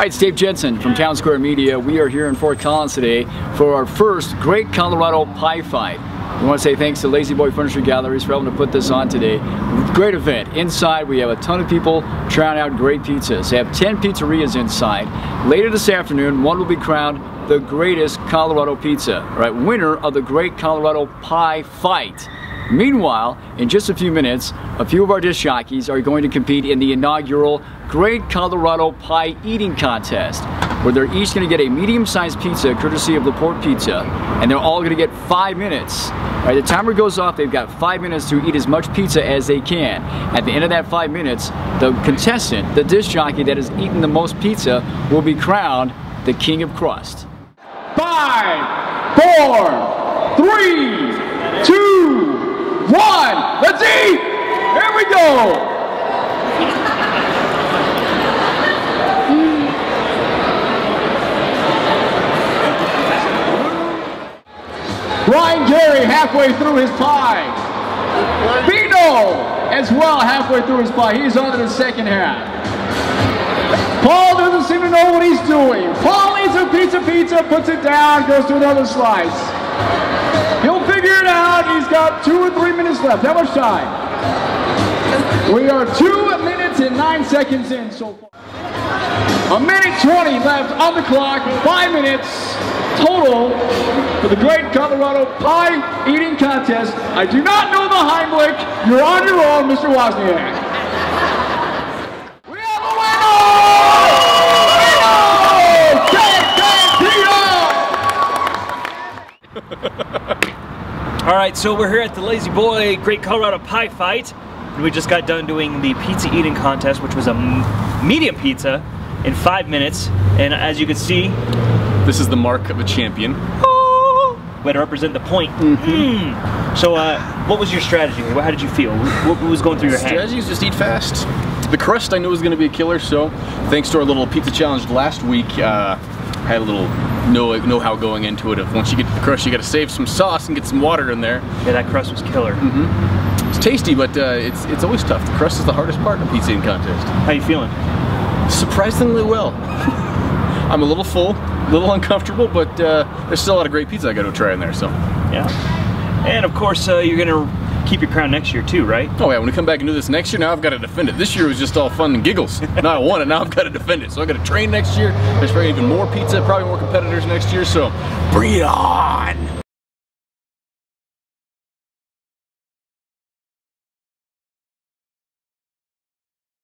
Hi, it's Dave Jensen from Town Square Media. We are here in Fort Collins today for our first Great Colorado Pie Fight. We want to say thanks to La-Z-Boy Furniture Galleries for helping to put this on today. Great event. Inside we have a ton of people trying out great pizzas. They have 10 pizzerias inside. Later this afternoon, one will be crowned the greatest Colorado pizza, right? Winner of the Great Colorado Pie Fight. Meanwhile, in just a few minutes, a few of our disc jockeys are going to compete in the inaugural Great Colorado Pie Eating Contest, where they're each going to get a medium-sized pizza courtesy of LaPorte Pizza, and they're all going to get five minutes. Right, the timer goes off, they've got five minutes to eat as much pizza as they can. At the end of that five minutes, the contestant, the disc jockey that has eaten the most pizza, will be crowned the King of Crust. Five, four, three, two, Here we go. Brian Gary halfway through his pie. Beano as well halfway through his pie. He's on to the second half. Paul doesn't seem to know what he's doing. Paul eats a pizza pizza, puts it down, goes to another slice. He'll figure it out. He's got two or three minutes left. How much time? We are two minutes and nine seconds in so far. A minute 20 left on the clock. Five minutes total for the Great Colorado Pie Eating Contest. I do not know the Heimlich. You're on your own, Mr. Wozniak. We have a winner! Ted All right, so we're here at the La-Z-Boy Great Colorado Pie Fight. And we just got done doing the pizza eating contest, which was a medium pizza in five minutes. And as you can see, this is the mark of a champion. Oh, Way to represent the point. Mm -hmm. So, uh, what was your strategy? How did you feel? What was going through your head? Strategy is just eat fast. The crust I knew was going to be a killer, so thanks to our little pizza challenge last week, uh, I had a little know know-how going into it. Of once you get the crust, you got to save some sauce and get some water in there. Yeah, that crust was killer. Mm -hmm. It's tasty, but uh, it's it's always tough. The crust is the hardest part of a pizza eating contest. How you feeling? Surprisingly well. I'm a little full, a little uncomfortable, but uh, there's still a lot of great pizza I got to try in there. So yeah, and of course uh, you're gonna keep your crown next year too, right? Oh yeah, when we come back and do this next year, now I've got to defend it. This year was just all fun and giggles. now I won it, now I've got to defend it. So I got to train next year. There's probably even more pizza, probably more competitors next year. So bring it on.